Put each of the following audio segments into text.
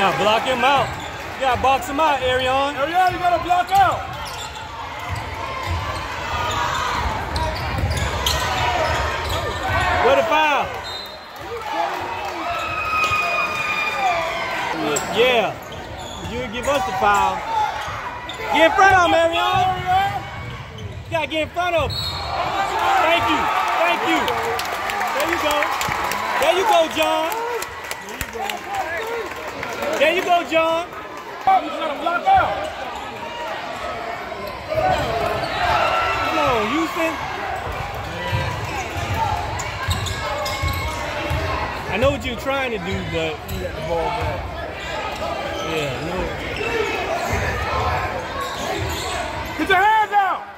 gotta block him out. You gotta box him out, Arion. Arion, you gotta block out. What a foul. Yeah. You give us the foul. Get in front of him, Arion. You gotta get in front of him. Thank you. Thank you. There you go. There you go, John. There you go, John. Oh, you gotta block out. Come on, Houston. I know what you're trying to do, but You got the ball back. yeah, no. Get your hands out.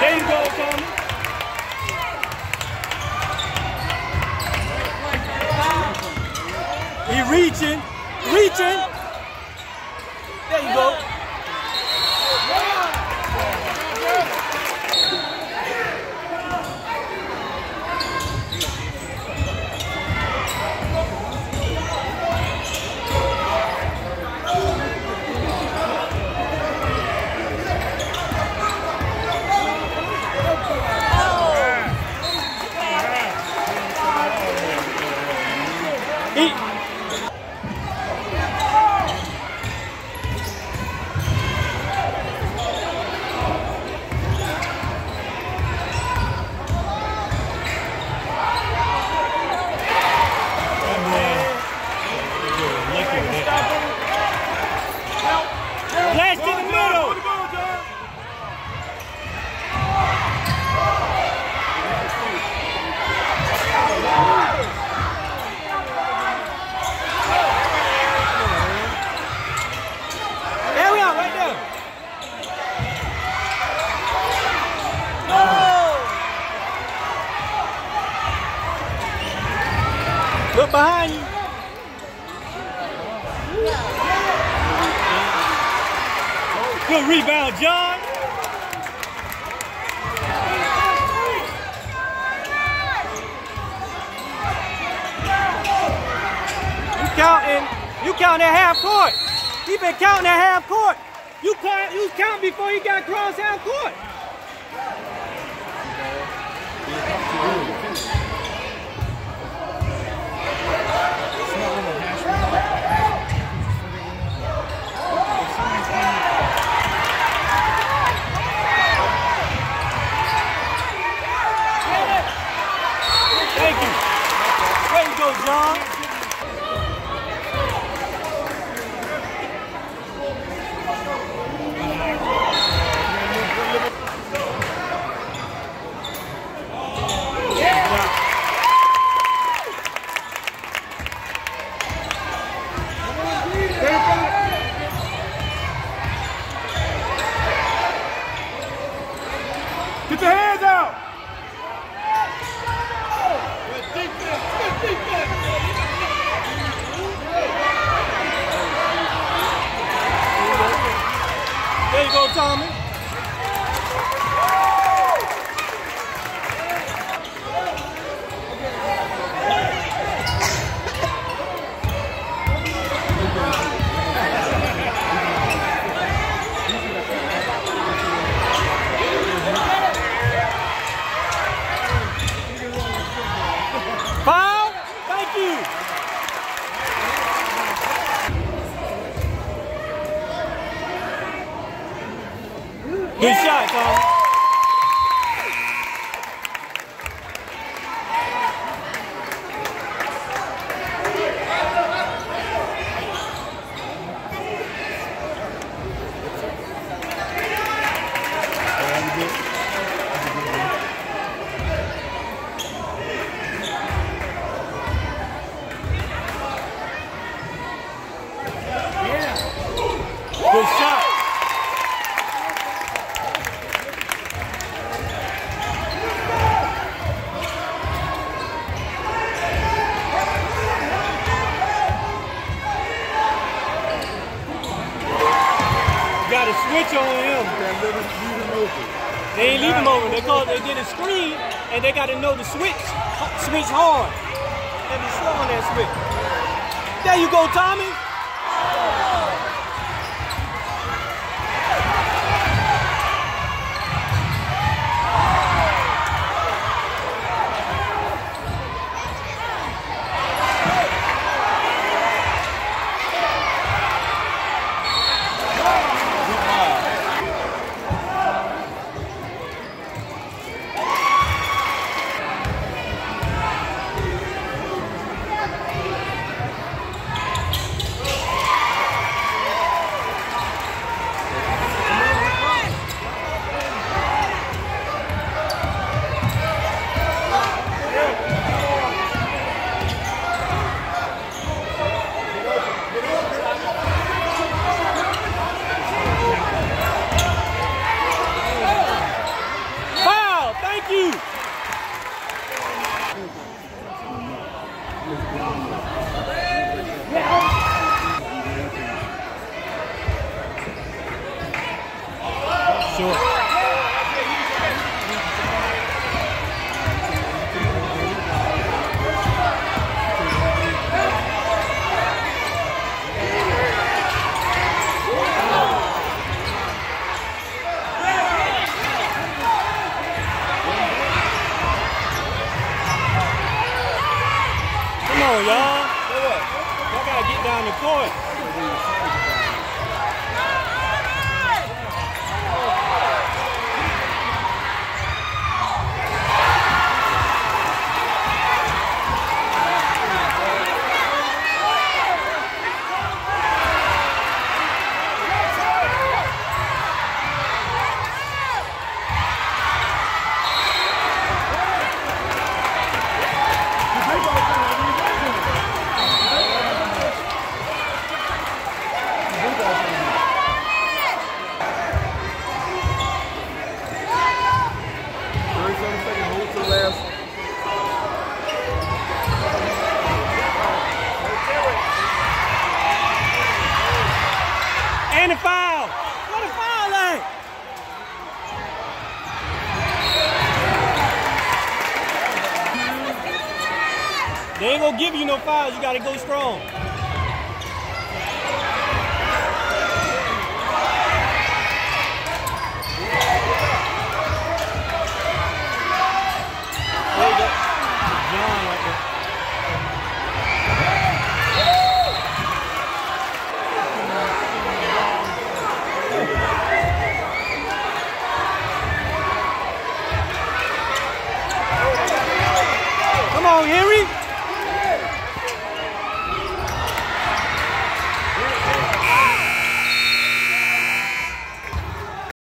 There you go, Tommy. He reaching, reaching. There you go. He, Blast in the middle. Way to go, John. There we are, right there. Look behind you. Good rebound, John. You counting? You counting at half court? He been counting at half court. You count. You count before you got across half court. Thank you. Way to go, John. Get your hands out. There you go, Tommy. Foul. Thank you. Good shot, Tommy. on him. Can't let him leave him open. They ain't leave him open because they did a screen and they got to know the switch. Switch hard. And be slow on that switch. There you go, Tommy. Foul. Thank on, y'all. Y'all gotta get down the court. A foul. What a foul at? They ain't gonna give you no fouls. You gotta go strong.